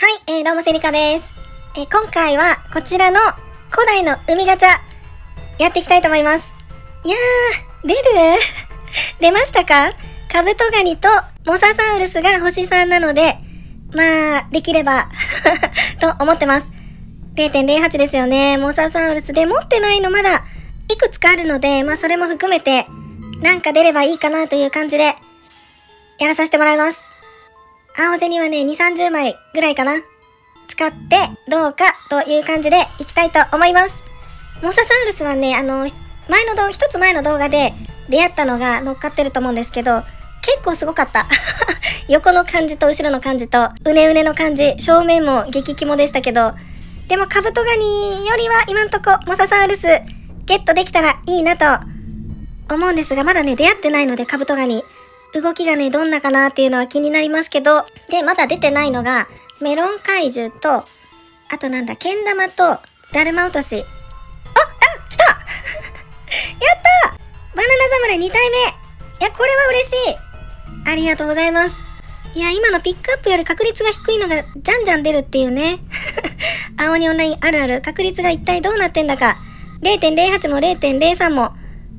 はい、えー、どうもセリカです。えー、今回はこちらの古代の海ガチャ、やっていきたいと思います。いやー、出る？出ましたか？カブトガニとモササウルスが星3なので、まあ、できれば と思ってます。0.08ですよね。モササウルスで持ってないのまだいくつかあるので、まあそれも含めて、なんか出ればいいかなという感じで、やらさせてもらいます。青銭はね、2、30枚ぐらいかな。使って、どうかという感じでいきたいと思います。モササウルスはね、あの、前の動画、一つ前の動画で出会ったのが乗っかってると思うんですけど、結構すごかった。横の感じと後ろの感じと、うねうねの感じ、正面も激肝でしたけど、でもカブトガニよりは今んとこモササウルスゲットできたらいいなと思うんですが、まだね、出会ってないのでカブトガニ。動きがね、どんなかなっていうのは気になりますけど、で、まだ出てないのが、メロン怪獣と、あとなんだ、けん玉と、だるま落とし。ああ来た やったバナナ侍2体目いや、これは嬉しいありがとうございます。いや、今のピックアップより確率が低いのが、じゃんじゃん出るっていうね。青鬼オンラインあるある、確率が一体どうなってんだか。0.08も0.03も、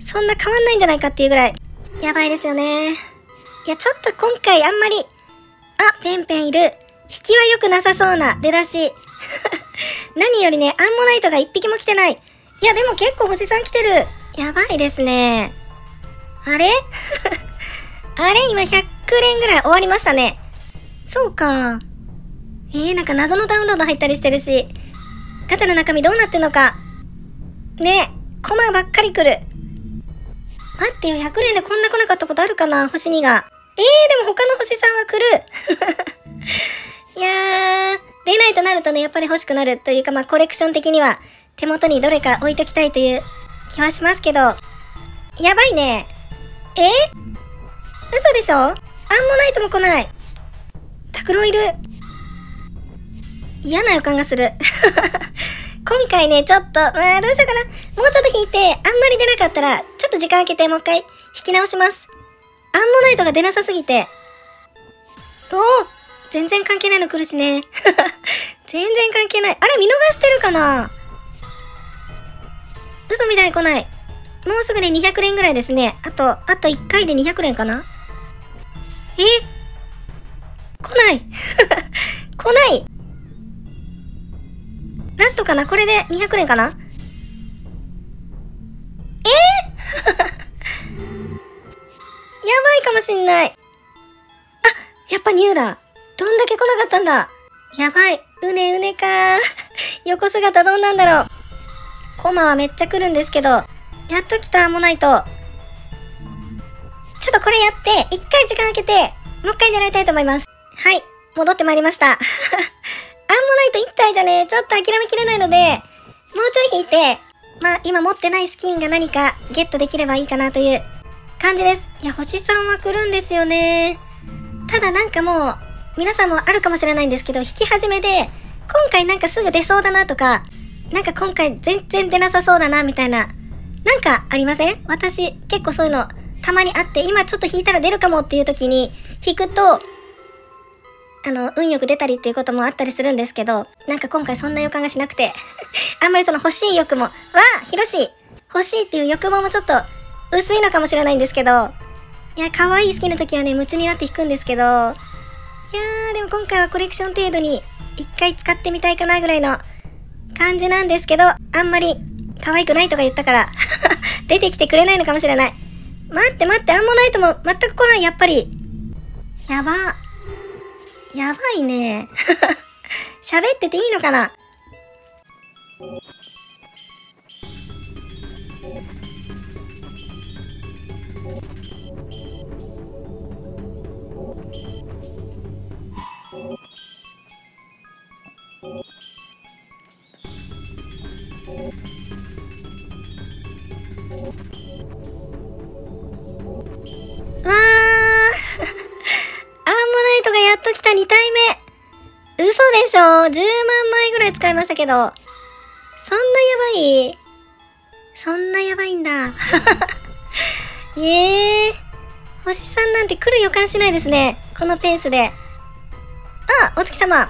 そんな変わんないんじゃないかっていうぐらい、やばいですよね。いや、ちょっと今回あんまり、あ、ペンペンいる。引きは良くなさそうな出だし。何よりね、アンモナイトが一匹も来てない。いや、でも結構星さん来てる。やばいですね。あれ？あれ？今100連ぐらい終わりましたね。そうか。えー、なんか謎のダウンロード入ったりしてるし、ガチャの中身どうなってんのか。ねえコマばっかり来る。待ってよ、100連でこんな来なかったことあるかな星2が。えー、でも他の星さんは来る。いやー、出ないとなるとね、やっぱり欲しくなるというか、まあコレクション的には手元にどれか置いときたいという気はしますけど。やばいね。え嘘でしょ？アンモナイトも来ない。タクロいる。嫌な予感がする。今回ね、ちょっと、あどうしようかな。もうちょっと引いて、あんまり出なかったら、ちょっと時間空けてもう一回引き直します。アンモナイトが出なさすぎて。おお全然関係ないの来るしね。全然関係ない。あれ見逃してるかな？嘘みたいに来ない。もうすぐね、200連ぐらいですね。あと、あと1回で200連かな？え？来ない 来ないラストかな？これで200連かな？えー、いかもしんない。あ、やっぱニューだ。どんだけ来なかったんだ。やばい。うねうねか 横姿どうなんだろう。コマはめっちゃ来るんですけど、やっと来たアンモナイト。ちょっとこれやって、一回時間空けて、もう一回狙いたいと思います。はい。戻ってまいりました。アンモナイト1体じゃね、ちょっと諦めきれないので、もうちょい引いて、まあ今持ってないスキンが何かゲットできればいいかなという感じです。いや、星さんは来るんですよね。ただなんかもう、皆さんもあるかもしれないんですけど、引き始めで、今回なんかすぐ出そうだなとか、なんか今回全然出なさそうだなみたいな、なんかありません？私結構そういうのたまにあって、今ちょっと引いたら出るかもっていう時に、引くと、あの、運よく出たりっていうこともあったりするんですけど、なんか今回そんな予感がしなくて、あんまりその欲しい欲も、わあひろし欲しいっていう欲望もちょっと薄いのかもしれないんですけど、いや、可愛い好きな時はね、夢中になって弾くんですけど、いやー、でも今回はコレクション程度に一回使ってみたいかなぐらいの感じなんですけど、あんまり可愛くないとか言ったから、出てきてくれないのかもしれない。待って待って、アンモナイトも全く来ない、やっぱり。やば。やばいね。喋ってていいのかな？しょ ?10 万枚ぐらい使いましたけど。そんなやばいそんなやばいんだ。え えー。星さんなんて来る予感しないですね。このペースで。あ、お月様。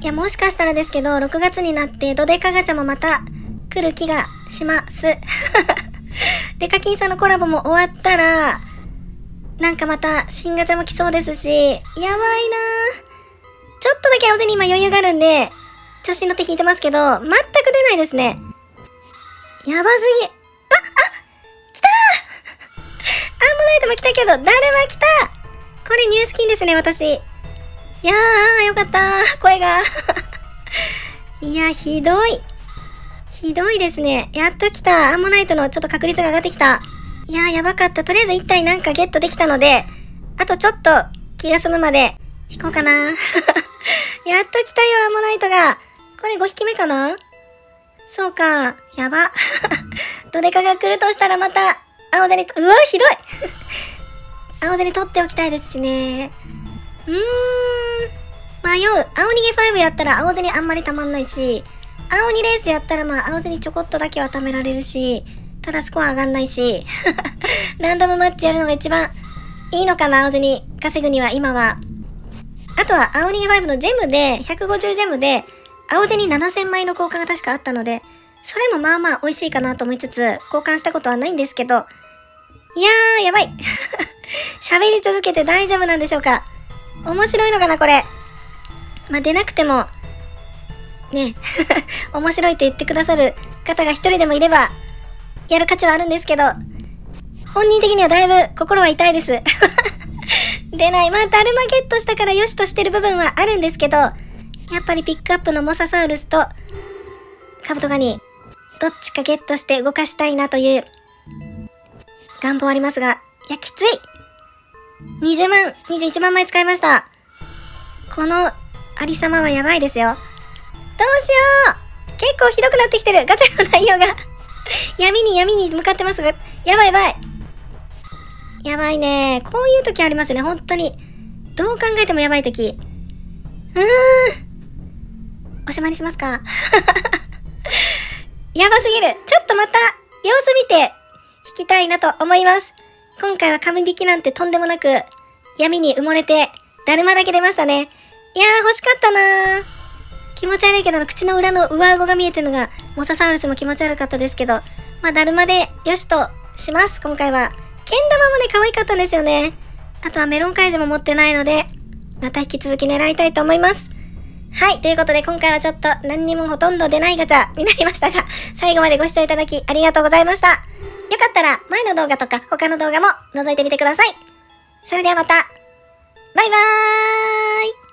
いや、もしかしたらですけど、6月になってドデカガチャもまた来る気がします。デカキンさんのコラボも終わったら、なんかまた新ガチャも来そうですし、やばいなちょっとだけ青銭今余裕があるんで、調子に乗って引いてますけど、全く出ないですね。やばすぎ。あ、あ来た アンモナイトも来たけど、誰は来たこれニュースキンですね、私。いやー、よかった声が。いや、ひどい。ひどいですね。やっと来た。アンモナイトのちょっと確率が上がってきた。いやー、やばかった。とりあえず1体なんかゲットできたので、あとちょっと気が済むまで引こうかな。やっと来たよ、アモナイトが。これ5匹目かな？そうか。やば。どれかが来るとしたらまた、青銭と、うわ、ひどい 青銭取っておきたいですしね。うーん。迷う。青逃げ5やったら青銭あんまりたまんないし、青2レースやったらまあ青銭ちょこっとだけは貯められるし、ただスコア上がんないし、ランダムマッチやるのが一番いいのかな、青銭稼ぐには今は。あとは青逃げ5のジェムで、150ジェムで、青銭7000枚の交換が確かあったので、それもまあまあ美味しいかなと思いつつ、交換したことはないんですけど、いやー、やばい 喋り続けて大丈夫なんでしょうか面白いのかな、これ。まあ、出なくても、ね、面白いって言ってくださる方が一人でもいれば、やる価値はあるんですけど、本人的にはだいぶ心は痛いです。出ない。まあ、ダルマゲットしたから良しとしてる部分はあるんですけど、やっぱりピックアップのモササウルスと、カブトガニ、どっちかゲットして動かしたいなという、願望ありますが、いや、きつい !20 万、21万枚使いました。この、ありさまはやばいですよ。どうしよう結構ひどくなってきてるガチャの内容が 闇に闇に向かってますが、やばいやばいやばいねこういう時ありますね、本当に。どう考えてもやばい時。うーん。おしまいにしますか やばすぎる。ちょっとまた、様子見て、引きたいなと思います。今回は紙引きなんてとんでもなく、闇に埋もれて、だるまだけ出ましたね。いやー欲しかったなー。気持ち悪いけど、口の裏の上顎が見えてるのが、モササウルスも気持ち悪かったですけど、まあ、だるまでよしとします、今回は。けん玉もね、可愛かったんですよね。あとはメロン怪獣も持ってないので、また引き続き狙いたいと思います。はい。ということで、今回はちょっと何にもほとんど出ないガチャになりましたが、最後までご視聴いただきありがとうございました。よかったら、前の動画とか他の動画も覗いてみてください。それではまた、バイバーイ